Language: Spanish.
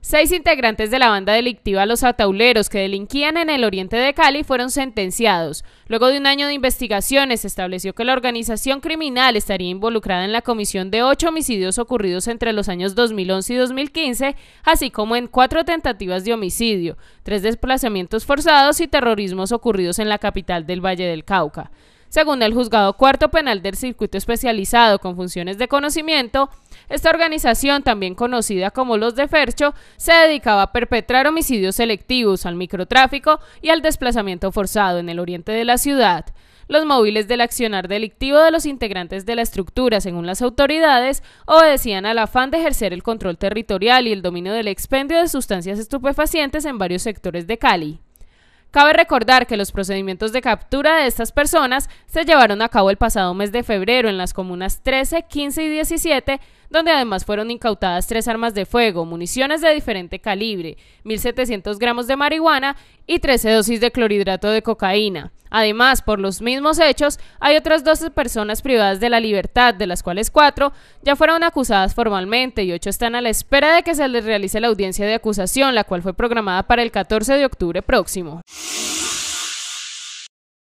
Seis integrantes de la banda delictiva Los Atauleros que delinquían en el oriente de Cali fueron sentenciados. Luego de un año de investigaciones, se estableció que la organización criminal estaría involucrada en la comisión de ocho homicidios ocurridos entre los años 2011 y 2015, así como en cuatro tentativas de homicidio, tres desplazamientos forzados y terrorismos ocurridos en la capital del Valle del Cauca. Según el juzgado cuarto penal del circuito especializado con funciones de conocimiento, esta organización, también conocida como los de Fercho, se dedicaba a perpetrar homicidios selectivos, al microtráfico y al desplazamiento forzado en el oriente de la ciudad. Los móviles del accionar delictivo de los integrantes de la estructura, según las autoridades, obedecían al afán de ejercer el control territorial y el dominio del expendio de sustancias estupefacientes en varios sectores de Cali. Cabe recordar que los procedimientos de captura de estas personas se llevaron a cabo el pasado mes de febrero en las comunas 13, 15 y 17, donde además fueron incautadas tres armas de fuego, municiones de diferente calibre, 1.700 gramos de marihuana y 13 dosis de clorhidrato de cocaína. Además, por los mismos hechos, hay otras 12 personas privadas de la libertad, de las cuales cuatro ya fueron acusadas formalmente y ocho están a la espera de que se les realice la audiencia de acusación, la cual fue programada para el 14 de octubre próximo.